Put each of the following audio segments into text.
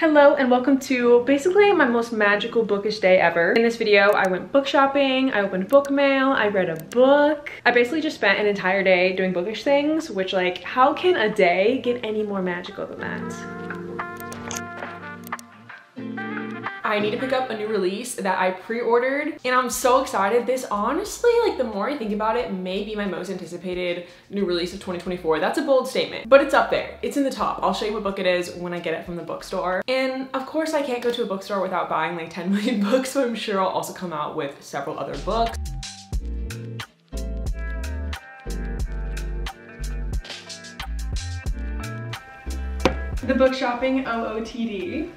Hello and welcome to basically my most magical bookish day ever. In this video, I went book shopping, I opened book mail, I read a book. I basically just spent an entire day doing bookish things, which like, how can a day get any more magical than that? I need to pick up a new release that I pre-ordered and I'm so excited. This honestly, like the more I think about it, may be my most anticipated new release of 2024. That's a bold statement, but it's up there. It's in the top. I'll show you what book it is when I get it from the bookstore. And of course I can't go to a bookstore without buying like 10 million books, so I'm sure I'll also come out with several other books. The book shopping OOTD.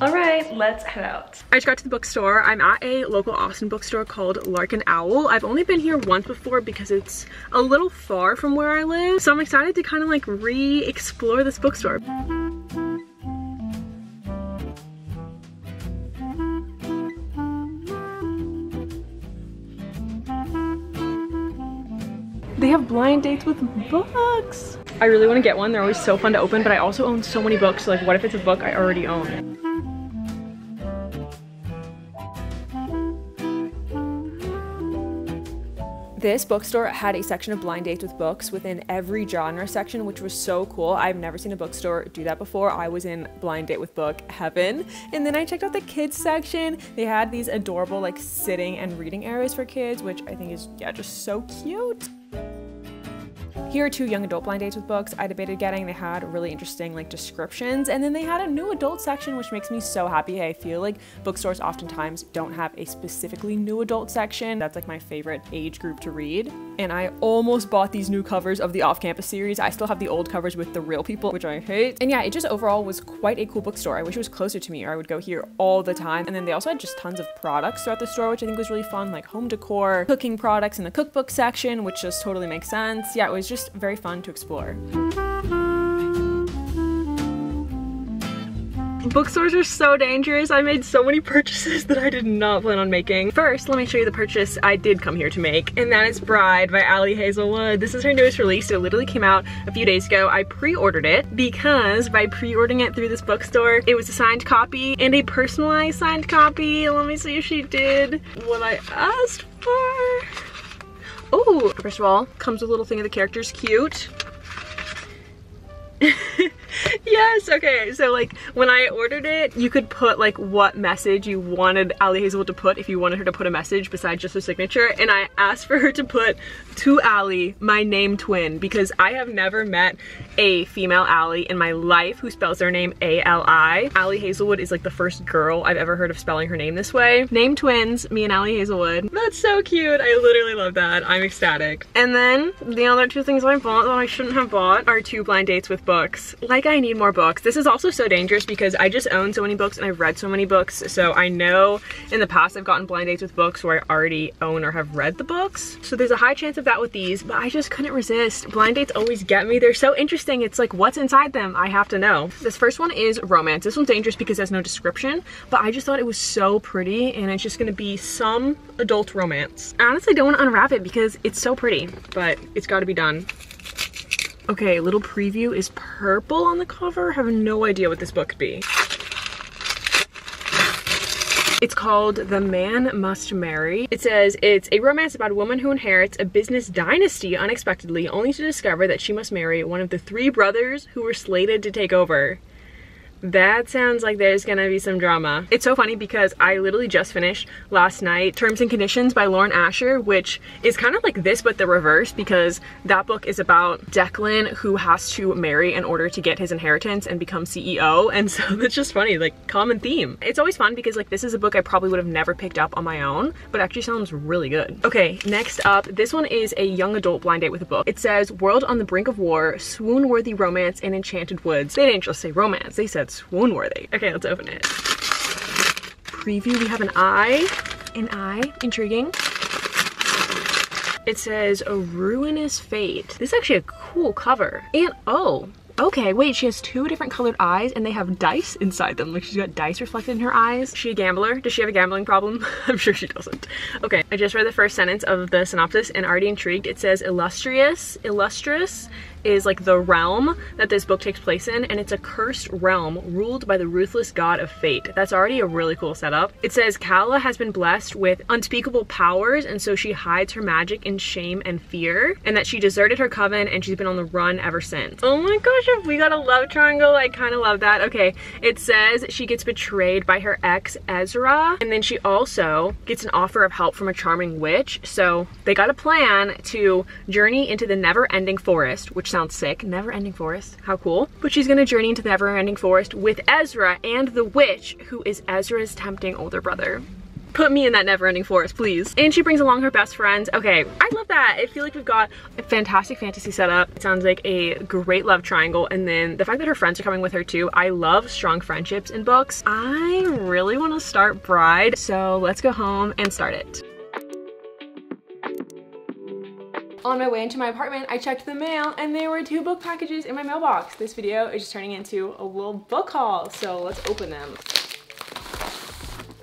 All right, let's head out. I just got to the bookstore. I'm at a local Austin bookstore called Lark Owl. I've only been here once before because it's a little far from where I live. So I'm excited to kind of like re-explore this bookstore. They have blind dates with books. I really want to get one. They're always so fun to open, but I also own so many books. So like, what if it's a book I already own? This bookstore had a section of blind dates with books within every genre section, which was so cool. I've never seen a bookstore do that before. I was in blind date with book heaven. And then I checked out the kids section. They had these adorable like sitting and reading areas for kids, which I think is yeah, just so cute. Here are two young adult blind dates with books I debated getting. They had really interesting like descriptions and then they had a new adult section which makes me so happy. I feel like bookstores oftentimes don't have a specifically new adult section. That's like my favorite age group to read. And I almost bought these new covers of the off-campus series. I still have the old covers with the real people, which I hate. And yeah, it just overall was quite a cool bookstore. I wish it was closer to me or I would go here all the time. And then they also had just tons of products throughout the store, which I think was really fun, like home decor, cooking products in the cookbook section, which just totally makes sense. Yeah, it was just just very fun to explore. Bookstores are so dangerous. I made so many purchases that I did not plan on making. First, let me show you the purchase I did come here to make, and that is Bride by Ali Hazelwood. This is her newest release. It literally came out a few days ago. I pre-ordered it because by pre-ordering it through this bookstore, it was a signed copy and a personalized signed copy. Let me see if she did what I asked for. Oh, first of all, comes with a little thing of the characters, cute. yes, okay, so like when I ordered it, you could put like what message you wanted Ali Hazelwood to put if you wanted her to put a message besides just her signature. And I asked for her to put to Ali, my name twin, because I have never met a female Ali in my life who spells their name A-L-I. Ali Hazelwood is like the first girl I've ever heard of spelling her name this way. Name twins, me and Ali Hazelwood. That's so cute. I literally love that. I'm ecstatic. And then the other two things I bought that I shouldn't have bought are two blind dates with books. Like I need more books. This is also so dangerous because I just own so many books and I've read so many books. So I know in the past I've gotten blind dates with books where I already own or have read the books. So there's a high chance of that with these, but I just couldn't resist. Blind dates always get me. They're so interesting. It's like, what's inside them? I have to know. This first one is romance. This one's dangerous because there's no description, but I just thought it was so pretty and it's just gonna be some adult romance. I honestly don't wanna unwrap it because it's so pretty, but it's gotta be done. Okay, little preview is purple on the cover. I have no idea what this book could be. It's called The Man Must Marry. It says it's a romance about a woman who inherits a business dynasty unexpectedly, only to discover that she must marry one of the three brothers who were slated to take over. That sounds like there's gonna be some drama. It's so funny because I literally just finished last night Terms and Conditions by Lauren Asher, which is kind of like this but the reverse because that book is about Declan who has to marry in order to get his inheritance and become CEO. And so that's just funny, like common theme. It's always fun because like this is a book I probably would have never picked up on my own, but actually sounds really good. Okay, next up, this one is a young adult blind date with a book. It says, World on the Brink of War, Swoon-Worthy Romance in Enchanted Woods. They didn't just say romance, they said swoon worthy. Okay, let's open it. Preview, we have an eye. An eye, intriguing. It says a ruinous fate. This is actually a cool cover. And oh, Okay, wait, she has two different colored eyes and they have dice inside them. Like she's got dice reflected in her eyes. Is she a gambler? Does she have a gambling problem? I'm sure she doesn't. Okay, I just read the first sentence of the synopsis and already intrigued. It says Illustros, Illustros, is like the realm that this book takes place in, and it's a cursed realm ruled by the ruthless god of fate. That's already a really cool setup. It says Calla has been blessed with unspeakable powers, and so she hides her magic in shame and fear, and that she deserted her coven and she's been on the run ever since. Oh my gosh, if we got a love triangle, I kind of love that. Okay, it says she gets betrayed by her ex Ezra, and then she also gets an offer of help from a charming witch. So they got a plan to journey into the never-ending forest, which sounds sick. Never-ending forest, how cool. But she's gonna journey into the never-ending forest with Ezra and the witch, who is Ezra's tempting older brother put me in that never-ending forest, please. And she brings along her best friends. Okay, I love that. I feel like we've got a fantastic fantasy setup. It sounds like a great love triangle. And then the fact that her friends are coming with her too. I love strong friendships in books. I really want to start Bride, so let's go home and start it. On my way into my apartment, I checked the mail and there were two book packages in my mailbox. This video is just turning into a little book haul, so let's open them.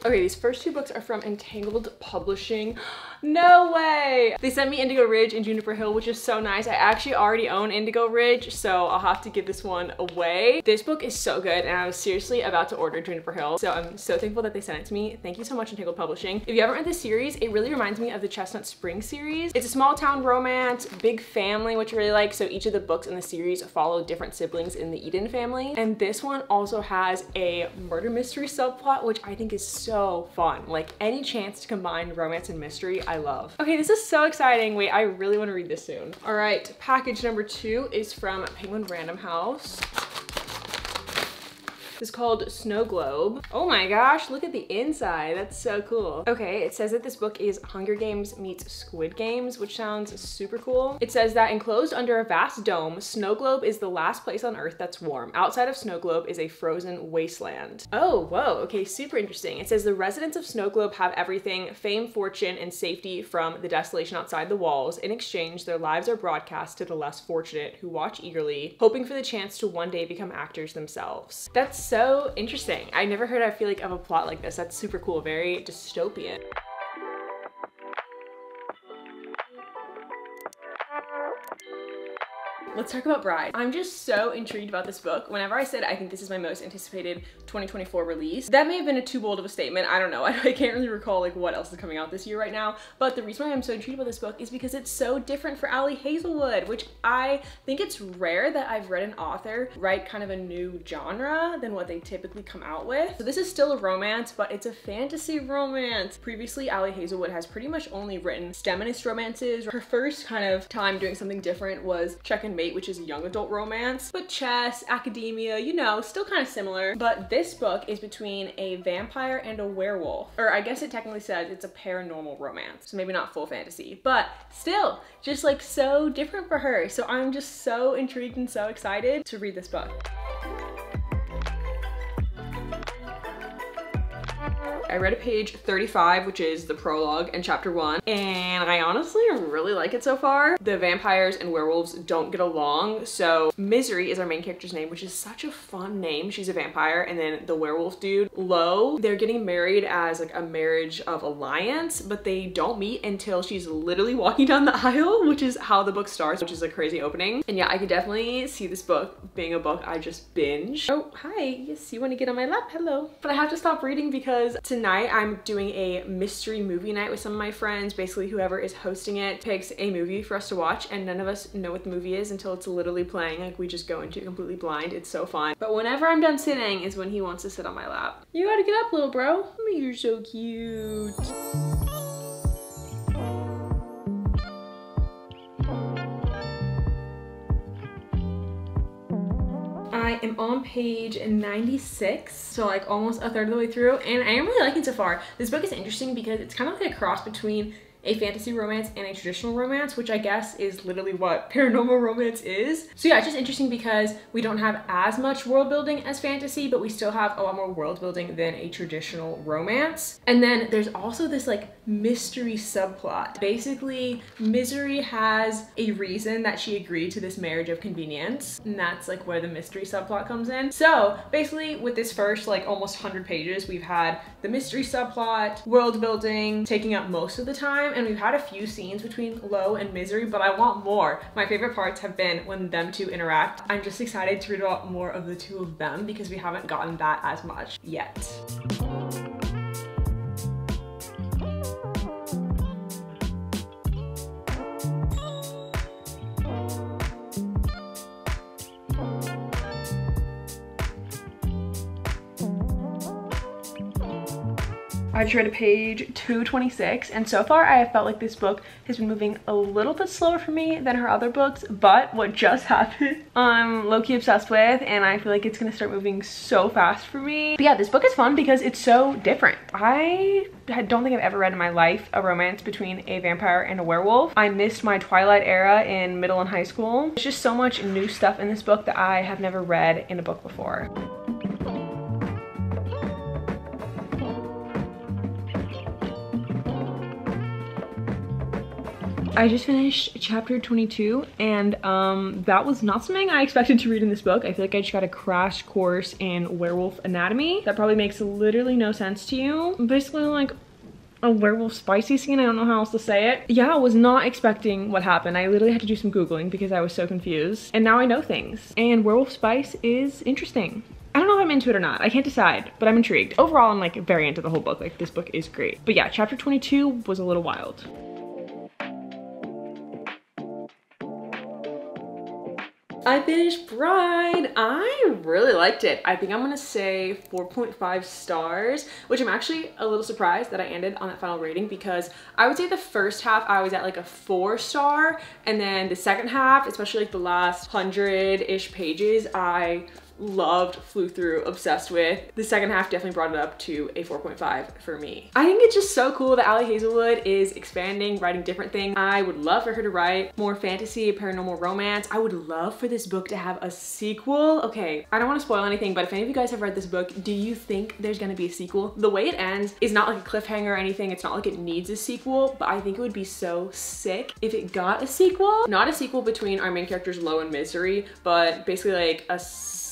Okay, these first two books are from Entangled Publishing. No way! They sent me Indigo Ridge and Juniper Hill, which is so nice. I actually already own Indigo Ridge, so I'll have to give this one away. This book is so good, and I was seriously about to order Juniper Hill, so I'm so thankful that they sent it to me. Thank you so much, Entangled Publishing. If you haven't read this series, it really reminds me of the Chestnut Spring series. It's a small town romance, big family, which I really like, so each of the books in the series follow different siblings in the Eden family. And this one also has a murder mystery subplot, which I think is so fun. Like any chance to combine romance and mystery, I love. Okay, this is so exciting. Wait, I really want to read this soon. All right, package number two is from Penguin Random House. It's called Snow Globe. Oh my gosh, look at the inside. That's so cool. Okay, it says that this book is Hunger Games meets Squid Games, which sounds super cool. It says that enclosed under a vast dome, Snow Globe is the last place on Earth that's warm. Outside of Snow Globe is a frozen wasteland. Oh, whoa, okay, super interesting. It says the residents of Snow Globe have everything, fame, fortune, and safety from the desolation outside the walls. In exchange, their lives are broadcast to the less fortunate who watch eagerly, hoping for the chance to one day become actors themselves. That's so interesting. I never heard, I feel like, of a plot like this. That's super cool, very dystopian. Let's talk about Bride. I'm just so intrigued about this book. Whenever I said I think this is my most anticipated 2024 release, that may have been a too bold of a statement. I don't know. I, I can't really recall like what else is coming out this year right now. But the reason why I'm so intrigued about this book is because it's so different for Ali Hazelwood, which I think it's rare that I've read an author write kind of a new genre than what they typically come out with. So this is still a romance, but it's a fantasy romance. Previously, Ali Hazelwood has pretty much only written feminist romances. Her first kind of time doing something different was Check and Mate which is a young adult romance. But chess, academia, you know, still kind of similar. But this book is between a vampire and a werewolf. Or I guess it technically says it's a paranormal romance. So maybe not full fantasy, but still just like so different for her. So I'm just so intrigued and so excited to read this book. I read a page 35, which is the prologue and chapter one, and I honestly really like it so far. The vampires and werewolves don't get along, so Misery is our main character's name, which is such a fun name. She's a vampire, and then the werewolf dude, Lowe, they're getting married as like a marriage of alliance, but they don't meet until she's literally walking down the aisle, which is how the book starts, which is a crazy opening. And yeah, I could definitely see this book being a book I just binge. Oh, hi, yes, you wanna get on my lap? Hello. But I have to stop reading because tonight I'm doing a mystery movie night with some of my friends. Basically whoever is hosting it picks a movie for us to watch and none of us know what the movie is until it's literally playing. Like we just go into completely blind. It's so fun. But whenever I'm done sitting is when he wants to sit on my lap. You gotta get up little bro. You're so cute. Page 96, so like almost a third of the way through, and I am really liking so far. This book is interesting because it's kind of like a cross between a fantasy romance and a traditional romance, which I guess is literally what paranormal romance is. So yeah, it's just interesting because we don't have as much world building as fantasy, but we still have a lot more world building than a traditional romance. And then there's also this like mystery subplot. Basically, Misery has a reason that she agreed to this marriage of convenience, and that's like where the mystery subplot comes in. So basically with this first like almost 100 pages, we've had the mystery subplot, world building taking up most of the time, and we've had a few scenes between Lowe and Misery, but I want more. My favorite parts have been when them two interact. I'm just excited to read about more of the two of them because we haven't gotten that as much yet. I just read page 226 and so far I have felt like this book has been moving a little bit slower for me than her other books but what just happened I'm low-key obsessed with and I feel like it's gonna start moving so fast for me. But yeah this book is fun because it's so different. I don't think I've ever read in my life a romance between a vampire and a werewolf. I missed my Twilight era in middle and high school. There's just so much new stuff in this book that I have never read in a book before. I just finished chapter 22 and um, that was not something I expected to read in this book. I feel like I just got a crash course in werewolf anatomy. That probably makes literally no sense to you. Basically like a werewolf spicy scene. I don't know how else to say it. Yeah, I was not expecting what happened. I literally had to do some Googling because I was so confused. And now I know things. And werewolf spice is interesting. I don't know if I'm into it or not. I can't decide, but I'm intrigued. Overall, I'm like very into the whole book. Like this book is great. But yeah, chapter 22 was a little wild. I finished Bride. I really liked it. I think I'm gonna say 4.5 stars, which I'm actually a little surprised that I ended on that final rating because I would say the first half I was at like a four star and then the second half, especially like the last hundred-ish pages, I loved, flew through, obsessed with. The second half definitely brought it up to a 4.5 for me. I think it's just so cool that Ali Hazelwood is expanding, writing different things. I would love for her to write more fantasy, paranormal romance. I would love for this book to have a sequel. Okay, I don't want to spoil anything, but if any of you guys have read this book, do you think there's gonna be a sequel? The way it ends is not like a cliffhanger or anything. It's not like it needs a sequel, but I think it would be so sick if it got a sequel. Not a sequel between our main characters Lowe and Misery, but basically like a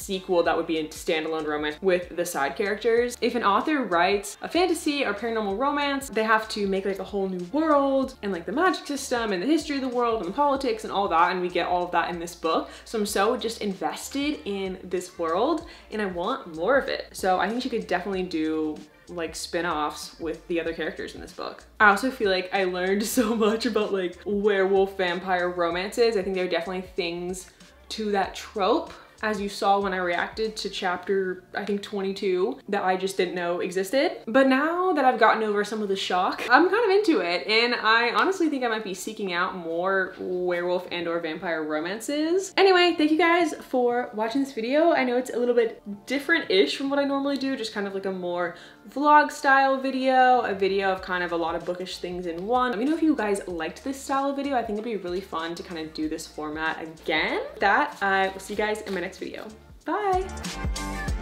sequel that would be a standalone romance with the side characters. If an author writes a fantasy or paranormal romance, they have to make like a whole new world and like the magic system and the history of the world and the politics and all that and we get all of that in this book. So I'm so just invested in this world and I want more of it. So I think she could definitely do like spin-offs with the other characters in this book. I also feel like I learned so much about like werewolf vampire romances. I think there are definitely things to that trope as you saw when I reacted to chapter, I think 22, that I just didn't know existed. But now that I've gotten over some of the shock, I'm kind of into it. And I honestly think I might be seeking out more werewolf and or vampire romances. Anyway, thank you guys for watching this video. I know it's a little bit different-ish from what I normally do, just kind of like a more vlog style video, a video of kind of a lot of bookish things in one. Let me know if you guys liked this style of video. I think it'd be really fun to kind of do this format again. With that, I will see you guys in my next video. Bye!